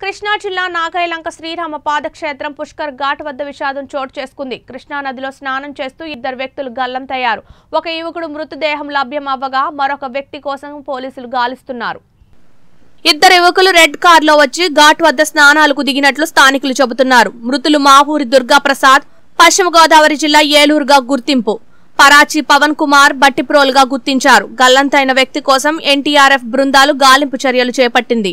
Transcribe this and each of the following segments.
కృష్ణా జిల్లా నాగైలంక శ్రీరామ పాదక్షేత్రం పుష్కర్ ఘాట్ వద్ద విషాదం చోటు చేసుకుంది. కృష్ణా నదిలో స్నానం చేస్తూ ఇద్దరు వ్యక్తులు గల్లంతయ్యారు ఒక యువకుడు మృతదేహం లభ్యం అవ్వగా మరొక వ్యక్తి కోసం పోలీసులు గాలిస్తున్నారు. ఇద్దరు యువకులు రెడ్ కార్లో వచ్చి ఘాట్ వద్ద స్నానాలకు దిగినట్లు స్థానికులు చెబుతున్నారు. మృతులు మావూరి దుర్గా ప్రసాద్ పశ్చిమ గోదావరి జిల్లా ఏలూరుగా గుర్తింపు. పరాచి పవన్ కుమార్ బట్టిప్రోలుగా గుర్తించారు. గల్లంతైన వ్యక్తి కోసం ఎన్టీఆర్ఎఫ్ బృందాలు గాలింపు చర్యలు చేపట్టింది.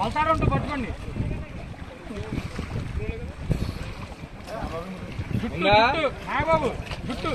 చెట్టు ఇక్కడ పట్టుకోండి. బాబు జుట్టు.